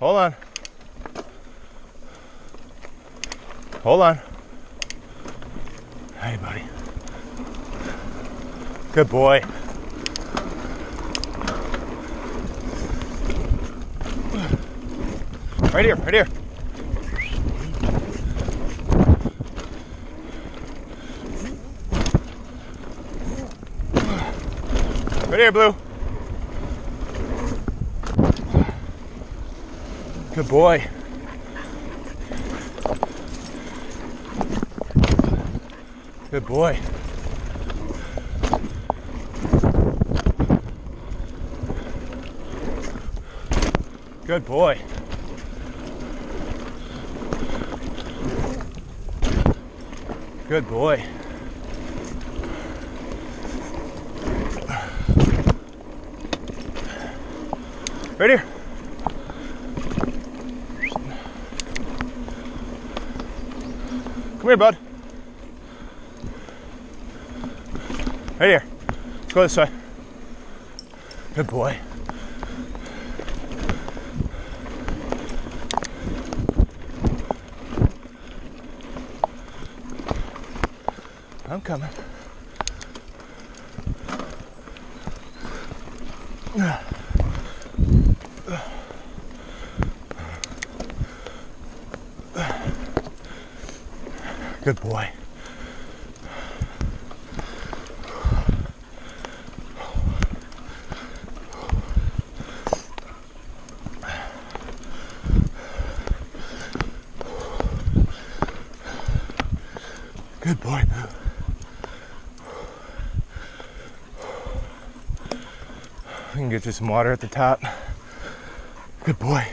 Hold on. Hold on. Hey, buddy. Good boy. Right here, right here. Right here, Blue. Good boy. Good boy. Good boy. Good boy. Right here. Here, bud. Right here. Let's go this way. Good boy. I'm coming. Good boy. Good boy, Boo. We can get you some water at the top. Good boy.